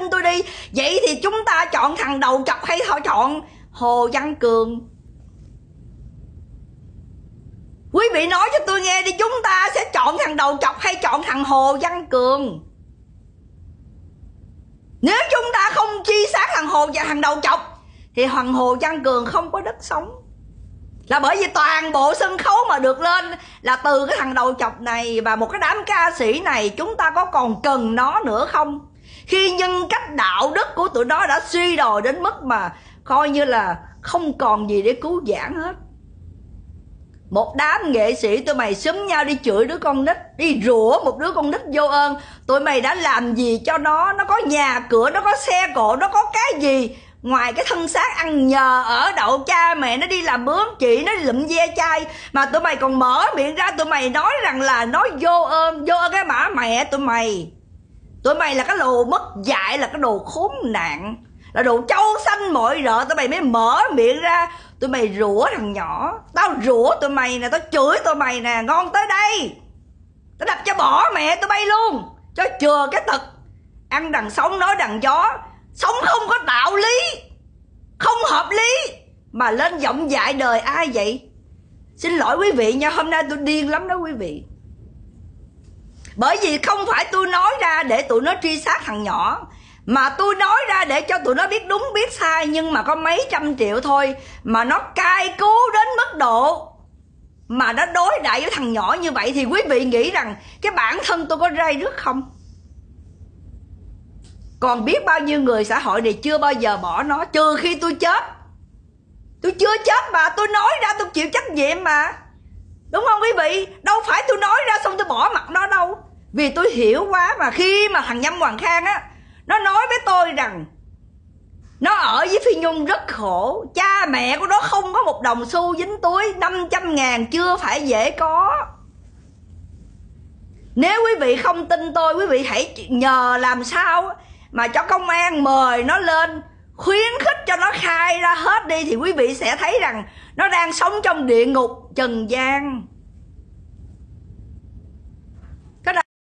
tin tôi đi. Vậy thì chúng ta chọn thằng đầu chọc hay họ chọn? Hồ văn cường. Quý vị nói cho tôi nghe đi, chúng ta sẽ chọn thằng đầu chọc hay chọn thằng hồ văn cường? Nếu chúng ta không chi sát thằng hồ và thằng đầu chọc, thì thằng hồ văn cường không có đất sống. Là bởi vì toàn bộ sân khấu mà được lên là từ cái thằng đầu chọc này và một cái đám ca sĩ này, chúng ta có còn cần nó nữa không? Khi nhân cách đạo đức của tụi nó đã suy đồi đến mức mà coi như là không còn gì để cứu giảng hết. Một đám nghệ sĩ tụi mày xúm nhau đi chửi đứa con nít, đi rủa một đứa con nít vô ơn. Tụi mày đã làm gì cho nó? Nó có nhà cửa, nó có xe cộ, nó có cái gì? Ngoài cái thân xác ăn nhờ ở đậu cha mẹ nó đi làm bướm, chị nó đi lụm ve chai. Mà tụi mày còn mở miệng ra, tụi mày nói rằng là nói vô ơn vô ơn cái mã mẹ tụi mày tụi mày là cái đồ mất dạy, là cái đồ khốn nạn, là đồ trâu xanh mọi rợ. Tụi mày mới mở miệng ra, tụi mày rủa thằng nhỏ. Tao rủa tụi mày nè, tao chửi tụi mày nè. Ngon tới đây. Tao đập cho bỏ mẹ tụi bay luôn. Cho chừa cái tật. Ăn đằng sống nói đằng gió. Sống không có đạo lý. Không hợp lý. Mà lên giọng dạy đời ai vậy? Xin lỗi quý vị nha, hôm nay tôi điên lắm đó quý vị. Bởi vì không phải tôi nói để tụi nó truy sát thằng nhỏ. Mà tôi nói ra để cho tụi nó biết đúng, biết sai, nhưng mà có mấy trăm triệu thôi mà nó cai cú đến mức độ mà nó đối đại với thằng nhỏ như vậy thì quý vị nghĩ rằng cái bản thân tôi có ray rứt không? Còn biết bao nhiêu người xã hội này chưa bao giờ bỏ nó, trừ khi tôi chết. Tôi chưa chết mà, tôi nói ra tôi chịu trách nhiệm mà. Đúng không quý vị? Đâu phải tôi nói ra xong tôi bỏ mặt nó đâu vì tôi hiểu quá mà khi mà thằng nhâm hoàng khang á, nó nói với tôi rằng nó ở với phi nhung rất khổ, cha mẹ của nó không có một đồng xu dính túi 500 ngàn chưa phải dễ có. Nếu quý vị không tin tôi, quý vị hãy nhờ làm sao mà cho công an mời nó lên, khuyến khích cho nó khai ra hết đi thì quý vị sẽ thấy rằng nó đang sống trong địa ngục trần gian.